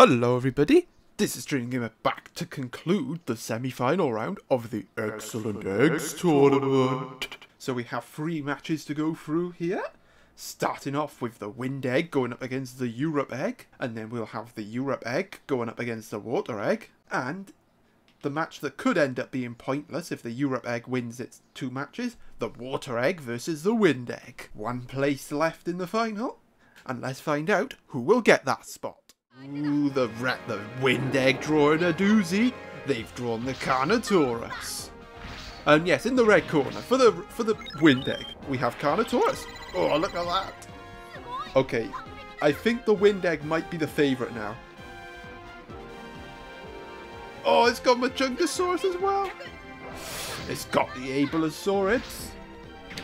Hello everybody, this is Dream Gamer back to conclude the semi-final round of the Excellent Eggs Tournament. So we have three matches to go through here. Starting off with the Wind Egg going up against the Europe Egg, and then we'll have the Europe Egg going up against the Water Egg, and the match that could end up being pointless if the Europe Egg wins its two matches, the Water Egg versus the Wind Egg. One place left in the final, and let's find out who will get that spot. Ooh, the rat, the wind egg drawing a doozy. They've drawn the Carnotaurus. And yes, in the red corner for the for the wind egg, we have Carnotaurus. Oh, look at that. Okay, I think the wind egg might be the favourite now. Oh, it's got Majungasaurus as well. It's got the Abelisaurus.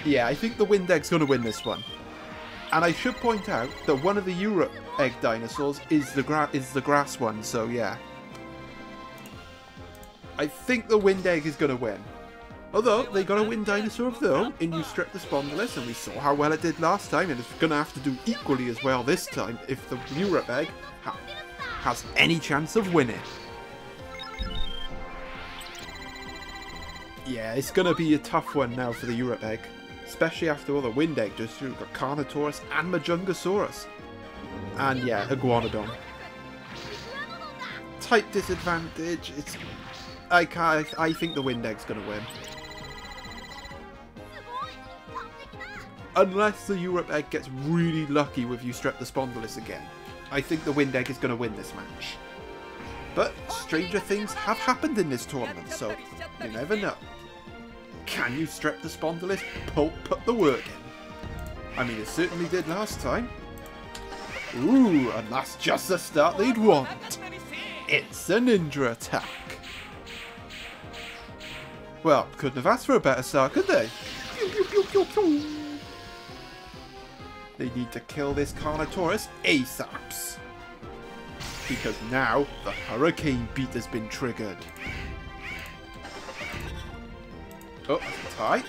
Yeah, I think the wind egg's going to win this one. And I should point out that one of the Europe egg dinosaurs is the gra is the grass one, so yeah. I think the wind egg is to win. Although, they got a wind dinosaur of their own in Eustreptospondylus, and we saw how well it did last time, and it's to have to do equally as well this time if the Europe egg ha has any chance of winning. Yeah, it's to be a tough one now for the Europe egg. Especially after all the wind egg just threw. Carnotaurus and Majungasaurus. And yeah, Iguanodon. Type disadvantage. It's I can't, I think the wind egg's gonna win. Unless the Europe egg gets really lucky with Eustreptospondylus again. I think the wind egg is gonna win this match. But stranger things have happened in this tournament, so you never know. Can Eustreptospondylus pull, put the work in? I mean, it certainly did last time. Ooh, and that's just the start they'd want. It's a ninja attack. Well, couldn't have asked for a better start, could they? They need to kill this Carnotaurus ASAPs. Because now, the Hurricane Beat has been triggered. Oh, tie.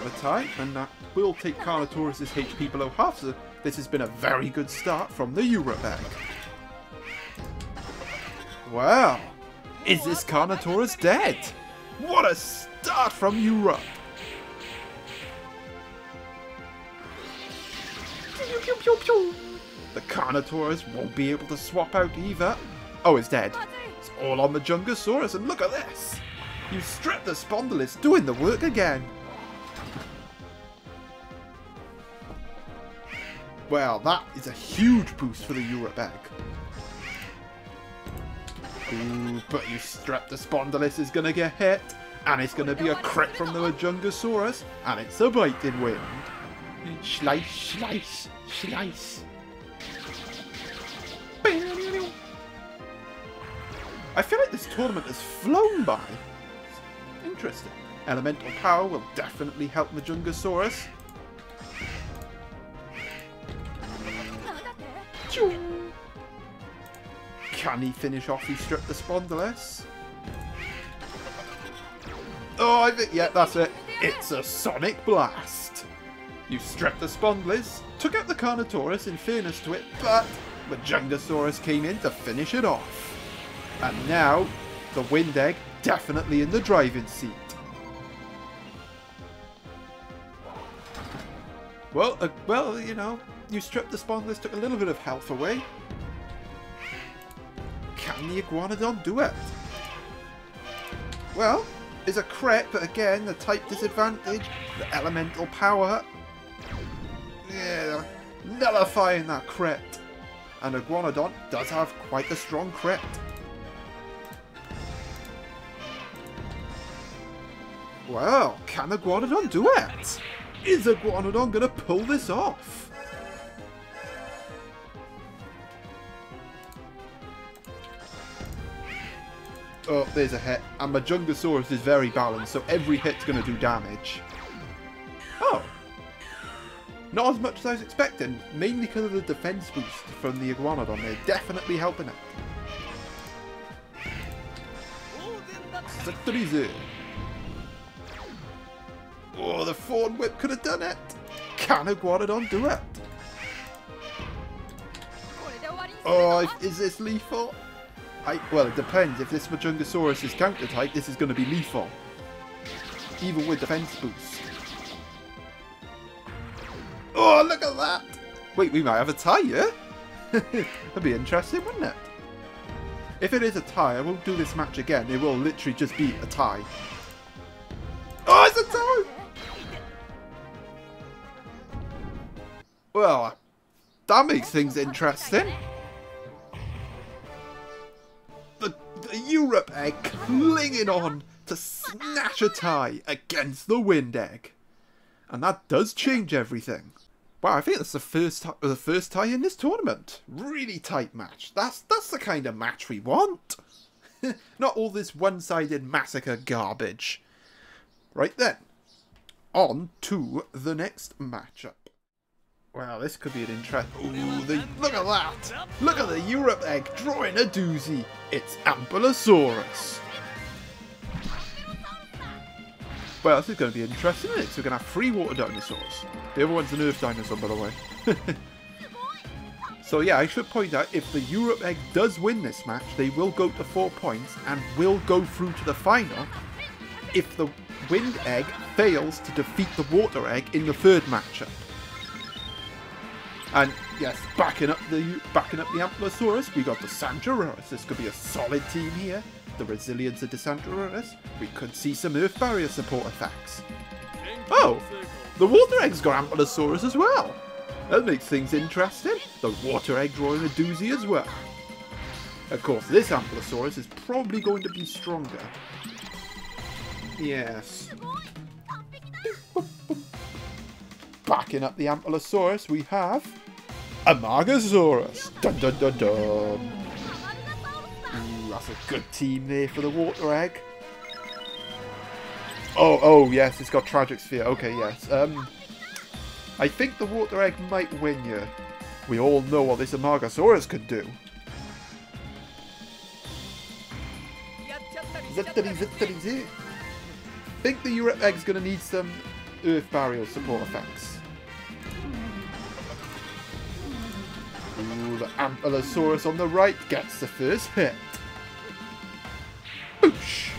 Another tie, and uh, that will take Carnotaurus' HP below half, so this has been a very good start from the Europe egg. Wow! Is this Carnotaurus dead? What a start from Europe! The Carnotaurus won't be able to swap out either. Oh, it's dead. It's all on the Jungasaurus, and look at this! Eustreptospondylus doing the work again. Well, that is a huge boost for the Europe egg. Ooh, but Eustreptospondylus is going to get hit, and it's going to be a crit from the Majungasaurus, and it's a biting wind. Slice, slice, slice. I feel like this tournament has flown by. Interesting. Elemental power will definitely help Majungasaurus. Can he finish off Eustreptospondylus? Oh, I think, yeah, that's it. It's a Sonic Blast. Eustreptospondylus, took out the Carnotaurus in fairness to it, but the Majungasaurus came in to finish it off. And now, the Wind Egg definitely in the driving seat. Well, uh, well, you know, Eustreptospondylus, took a little bit of health away. Can the Iguanodon do it? Well, it's a crit, but again, the type disadvantage, the elemental power. Yeah, nullifying that crit. And Iguanodon does have quite a strong crit. Well, can Iguanodon do it? Is Iguanodon going to pull this off? Oh, there's a hit. And Majungasaurus is very balanced, so every hit's going to do damage. Oh. Not as much as I was expecting, mainly because of the defense boost from the Iguanodon. They're definitely helping it. Sectorize. Oh, the forward whip could have done it. Can Iguanodon do it? Oh, is this lethal? I, well, it depends. If this Majungasaurus is counter type, this is going to be lethal. Even with defense boost. Oh, look at that! Wait, we might have a tie, yeah? That'd be interesting, wouldn't it? If it is a tie, I won't do this match again. It will literally just be a tie. Oh, it's a tie! Well, that makes things interesting. Europe clinging on to snatch a tie against the wind egg. And that does change everything. Wow, I think that's the first the first tie in this tournament. Really tight match. That's that's the kind of match we want. Not all this one-sided massacre garbage. Right then, on to the next matchup. Wow, this could be an interest. Ooh, the, look at that! Look at the Europe egg drawing a doozy. It's Ampelosaurus. Well, this is going to be interesting, isn't it? So we're going to have three water dinosaurs. The other one's an earth dinosaur, by the way. so yeah, I should point out, if the Europe egg does win this match, they will go to four points and will go through to the final if the wind egg fails to defeat the water egg in the third matchup. And yes, backing up the backing up the Ampelosaurus, we got the Dacentrurus. This could be a solid team here the resilience of the Dacentrurus, we could see some Earth Barrier support effects. Oh, the Water Egg's got Ampelosaurus as well. That makes things interesting. The Water Egg drawing a doozy as well. Of course, this Ampelosaurus is probably going to be stronger. Yes. Backing up the Ampelosaurus, we have Amargasaurus. Dun dun dun dun that's a good team there for the water egg. Oh, oh, yes, it's got Tragic Sphere. Okay, yes. Um, I think the water egg might win you. We all know what this Amargasaurus could do. Zittity, think the Europe Egg's going to need some Earth Barrier support effects. Ooh, the Ampelosaurus on the right gets the first hit. Boosh!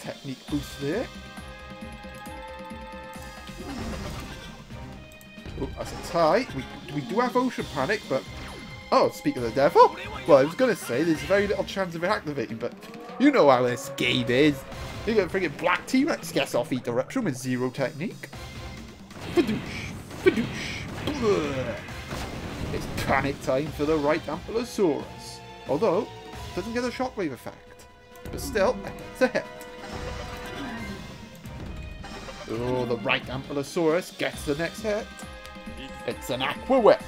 Technique boost there. Oh, that's a tie. We, we do have Ocean Panic, but... Oh, speak of the devil. Well, I was going to say, there's very little chance of it activating, but you know how this game is. You're going to freaking Black T-Rex gets off Heat Eruption with zero technique. Fadoosh. It's panic time for the right Ampelosaurus. Although, doesn't get a shockwave effect. But still, it's a hit. Oh, the right Ampelosaurus gets the next hit. It's an Aqua Whip.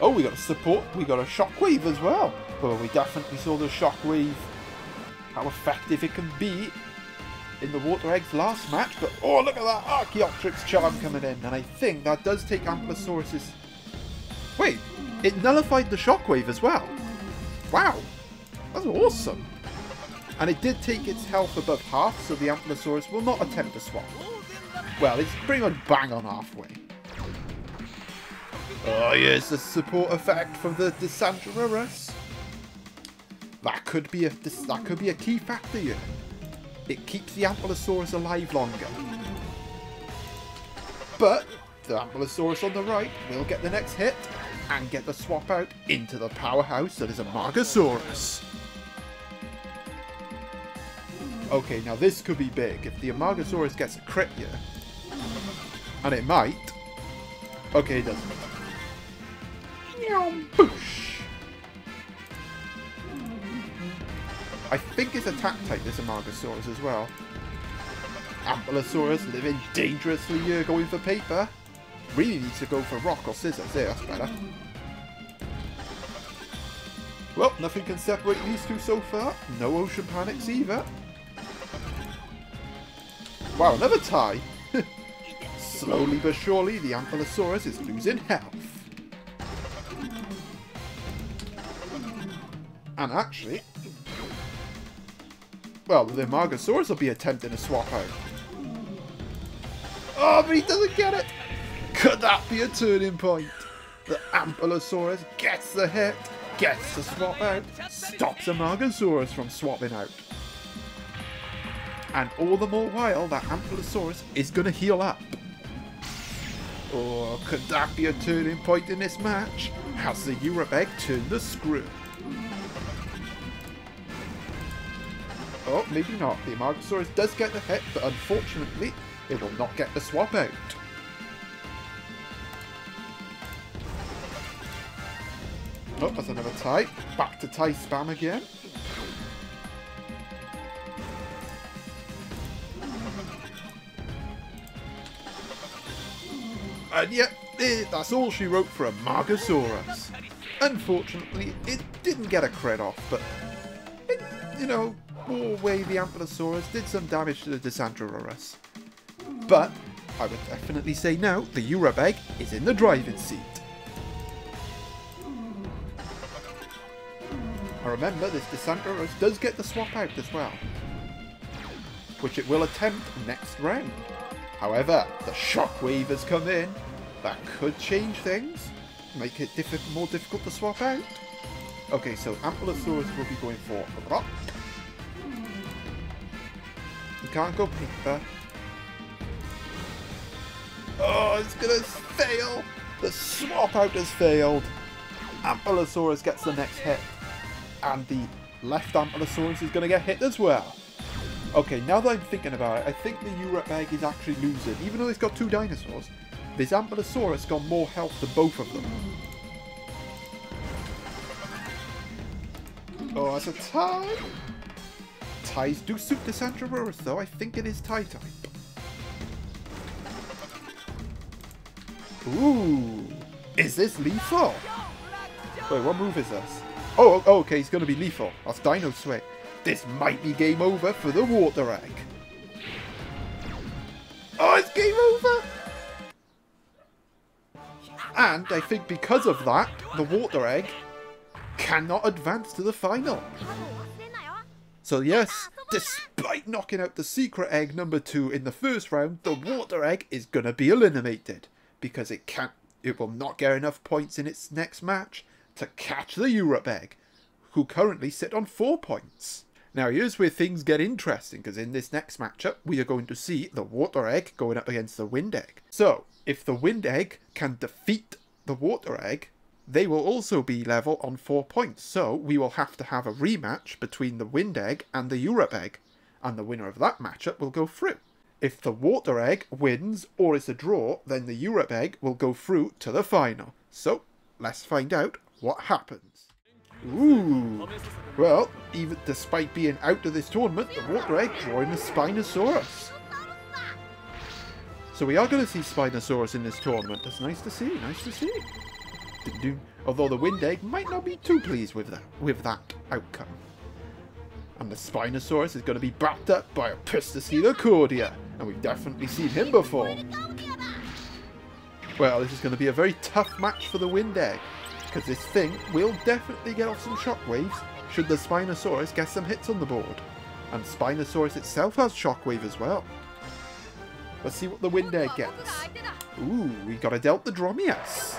Oh, we got a support, we got a shockwave as well. Well, we definitely saw the shockwave, how effective it can be in the Water Egg's last match, but oh, look at that Archaeopteryx charm coming in, and I think that does take Ampelosaurus's... Wait, it nullified the Shockwave as well. Wow, that's awesome. And it did take its health above half, so the Ampelosaurus will not attempt to swap. Well, it's pretty much bang on halfway. Oh yes, the support effect from the Dacentrurus. That could be a that could be a key factor here. It keeps the Ampelosaurus alive longer. But the Ampelosaurus on the right will get the next hit and get the swap out into the powerhouse that is Amargasaurus. Okay, now this could be big. If the Amargasaurus gets a crit here, and it might. Okay, it doesn't. Boosh! I think it's attack type, this Amargasaurus as well. Ampelosaurus living dangerously here, going for paper. Really needs to go for rock or scissors. There, that's better. Well, nothing can separate these two so far. No ocean panics either. Wow, another tie. Slowly but surely, the Ankylosaurus is losing health. And actually, well, the Amargasaurus will be attempting a swap out. Oh, but he doesn't get it! Could that be a turning point? The Ampelosaurus gets the hit, gets the swap out, stops the Amargasaurus from swapping out. And all the more while, that Ampelosaurus is going to heal up. Or could that be a turning point in this match? Has the Europe egg turned the screw? Oh, maybe not. The Amargasaurus does get the hit, but unfortunately, it will not get the swap out. Oh, that's another tie. Back to tie spam again. And yet, eh, that's all she wrote for Amargasaurus. Unfortunately, it didn't get a crit off, but, it, you know, bore away the Ankylosaurus, did some damage to the Dacentrurus. But, I would definitely say now, the Europe egg is in the driving seat. I remember this Dacentrurus does get the swap out as well, which it will attempt next round. However, the Shockwave has come in. That could change things, make it diff more difficult to swap out. Okay, so Ampelosaurus will be going for Rock. Can't go paper. Oh, it's gonna fail! The swap out has failed. Ampelosaurus gets the next hit. And the left Ampelosaurus is gonna get hit as well. Okay, now that I'm thinking about it, I think the Europe egg is actually losing. Even though it's got two dinosaurs, this Ampelosaurus got more health than both of them. Oh, that's a tie! Ties do suit the Dacentrurus though, I think it is tie type. Ooh! Is this lethal? Wait, what move is this? Oh, oh, oh okay, he's gonna be lethal. That's Dino Sway. This might be game over for the water egg. Oh, it's game over! And I think because of that, the water egg cannot advance to the final. So yes, despite knocking out the secret egg number two in the first round, the water egg is gonna be eliminated because it can't, it will not get enough points in its next match to catch the Europe egg, who currently sit on four points. Now here's where things get interesting, because in this next matchup, we are going to see the Water Egg going up against the Wind Egg. So, if the Wind Egg can defeat the Water Egg, they will also be level on 4 points. So, we will have to have a rematch between the Wind Egg and the Europe Egg, and the winner of that matchup will go through. If the Water Egg wins or is a draw, then the Europe Egg will go through to the final. So, let's find out what happens. Ooh. Well, even despite being out of this tournament, the Water Egg drawing the Spinosaurus. So we are going to see Spinosaurus in this tournament. That's nice to see. Nice to see. Although the Wind Egg might not be too pleased with that, with that outcome. And the Spinosaurus is going to be backed up by a Cordia, And we've definitely seen him before. Well, this is going to be a very tough match for the Wind Egg because this thing will definitely get off some shockwaves should the Spinosaurus get some hits on the board. And Spinosaurus itself has shockwave as well. Let's see what the Wind Egg gets. Ooh, we got a Deltadromeus. It's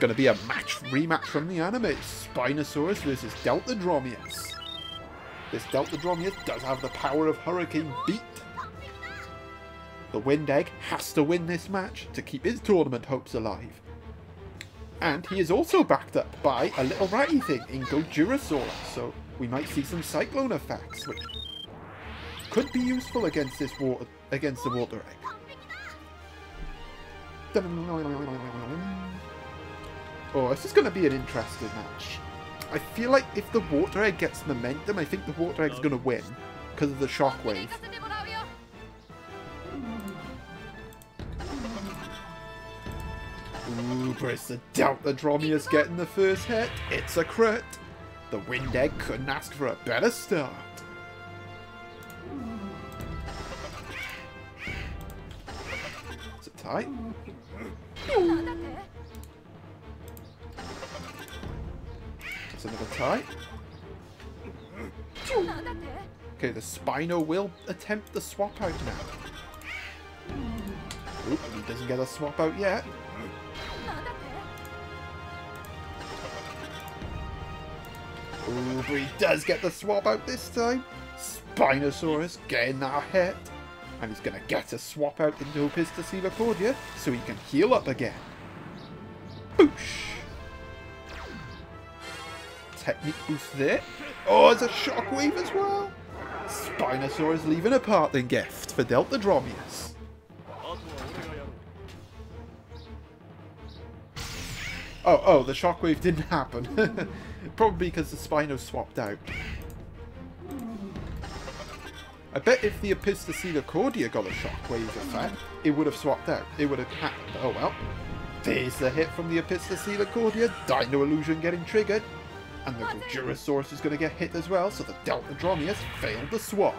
going to be a match rematch from the anime. Spinosaurus versus Deltadromeus. This Deltadromeus does have the power of Hurricane Beat. The Wind Egg has to win this match to keep his tournament hopes alive. And he is also backed up by a little ratty thing in Gojirasaurus, so we might see some Cyclone effects, which could be useful against this water against the water egg. Oh, this is going to be an interesting match. I feel like if the water egg gets momentum, I think the water egg's going to win because of the shockwave. Ooh, but doubt the Deltadromeus getting the first hit. It's a crit. The Wind Egg couldn't ask for a better start. tie. That's another tie. Okay, the Spino will attempt the swap out now. Oop, he doesn't get a swap out yet. Ooh, but he does get the swap out this time. Spinosaurus getting that hit. And he's going to get a swap out into Opisthocoelicaudia so he can heal up again. Technique boost there. Oh, there's a shockwave as well. Spinosaurus leaving a parting gift for Deltadromeus. Oh, oh, the shockwave didn't happen. Probably because the Spino swapped out. I bet if the Opisthocoelicaudia got a shockwave effect, it would have swapped out. It would have happened. Oh well. There's the hit from the Opisthocoelicaudia. Dino Illusion getting triggered. And the Gojirasaurus is going to get hit as well, so the Deltadromeus failed the swap.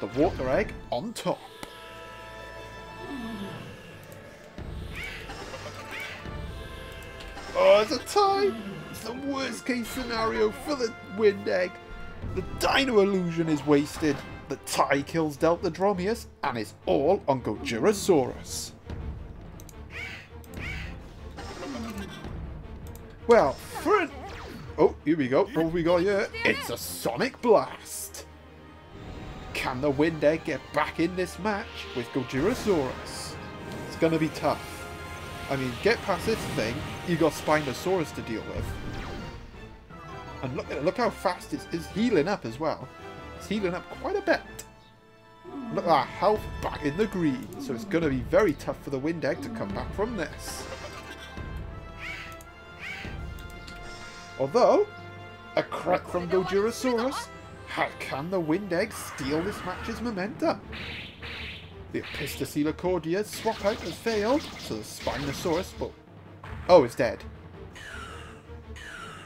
The Water Egg on top. Oh, it's a tie! It's the worst case scenario for the Wind Egg. The Dino Illusion is wasted. The tie kills Deltadromeus, and it's all on Gojirasaurus. Well, for an... Oh, here we go. What have we got here? It's a Sonic Blast. Can the Wind Egg get back in this match with Gojirasaurus? It's going to be tough. I mean, get past this thing, you got Spinosaurus to deal with. And look look how fast it's, it's healing up as well. It's healing up quite a bit. Look at that health back in the green. So it's going to be very tough for the Wind Egg to come back from this. Although, a crack from Gojirasaurus, how can the Wind Egg steal this match's momentum? The Opisthocoelicaudia swap out has failed, so the Spinosaurus will... Oh, it's dead.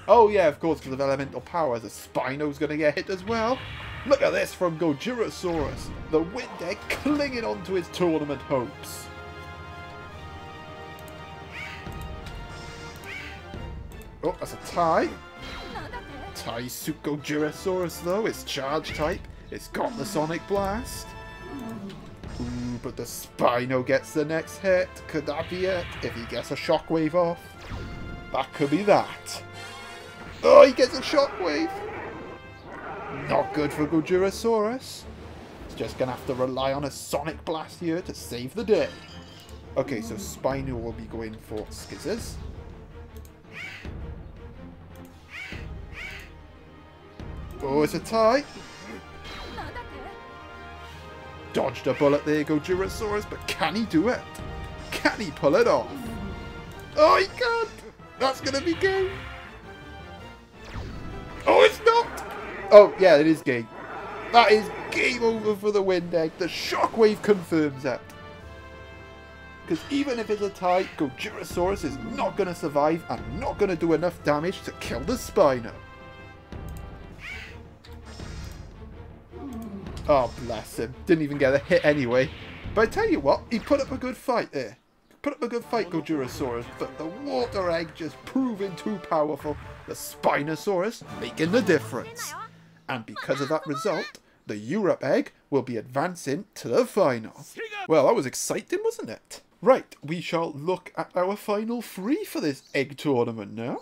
Oh yeah, of course, because of elemental power, the Spino's going to get hit as well. Look at this from Gojirasaurus. The Wind Egg clinging onto his tournament hopes. Oh, that's a tie. Tai Suit Gojirasaurus, though. It's charge type. It's got the Sonic Blast. Ooh, but the Spino gets the next hit. Could that be it? If he gets a Shockwave off? That could be that. Oh, he gets a Shockwave. Not good for Gojirasaurus. He's just going to have to rely on a Sonic Blast here to save the day. Okay, so Spino will be going for Skizzers. Oh, it's a tie. Dodged a bullet there, Gojirasaurus, but can he do it? Can he pull it off? Oh, he can't! That's going to be game. Oh, it's not! Oh, yeah, it is game. That is game over for the Wind Egg. The Shockwave confirms that. Because even if it's a tie, Gojirasaurus is not going to survive and not going to do enough damage to kill the Spino. Oh, bless him. Didn't even get a hit anyway. But I tell you what, he put up a good fight there. Put up a good fight, Gojirasaurus, but the Water Egg just proving too powerful. The Spinosaurus making the difference. And because of that result, the Europe Egg will be advancing to the final. Well, that was exciting, wasn't it? Right, we shall look at our final three for this egg tournament now.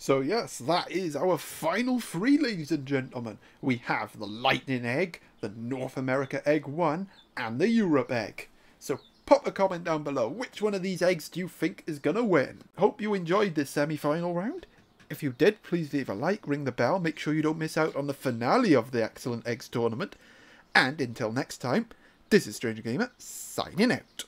So yes, that is our final three, ladies and gentlemen. We have the Lightning Egg, the North America Egg 1, and the Europe Egg. So pop a comment down below, which one of these eggs do you think is going to win? Hope you enjoyed this semi-final round. If you did, please leave a like, ring the bell, make sure you don't miss out on the finale of the Excellent Eggs tournament. And until next time, this is Stranger Gamer, signing out.